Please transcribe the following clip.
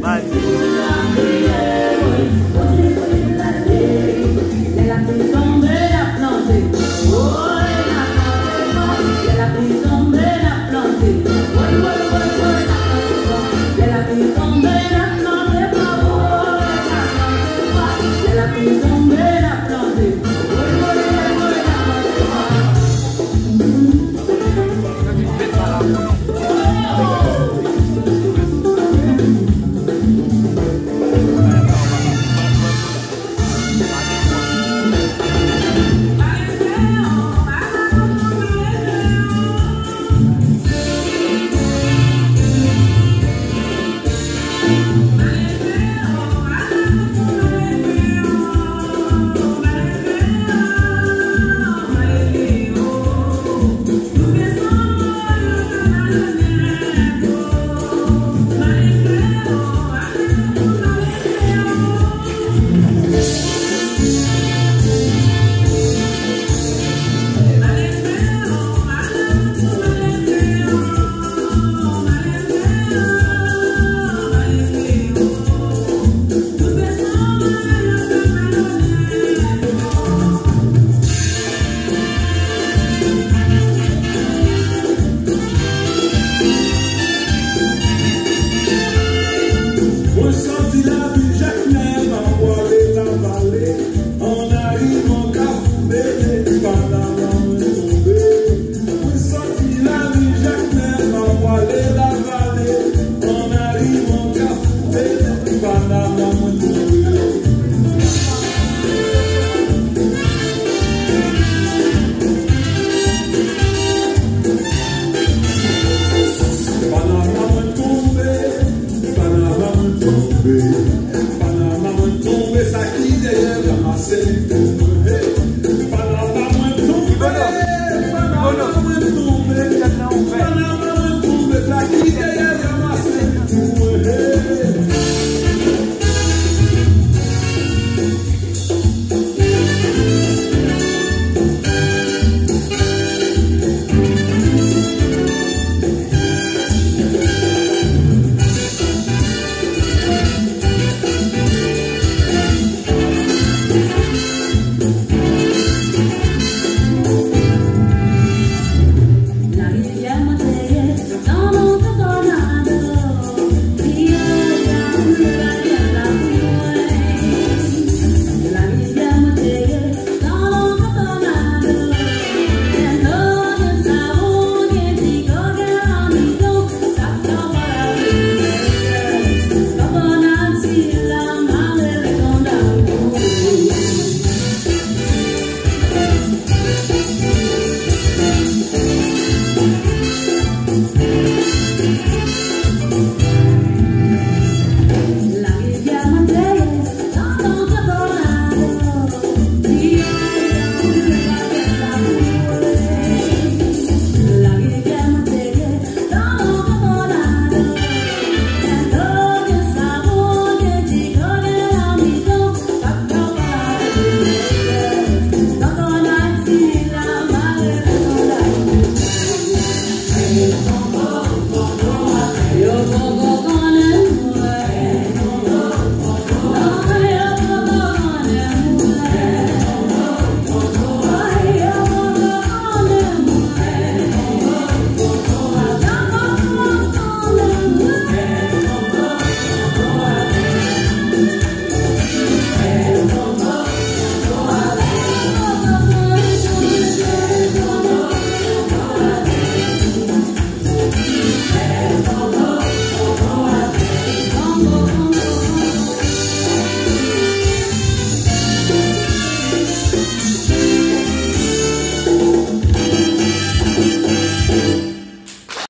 Valeu!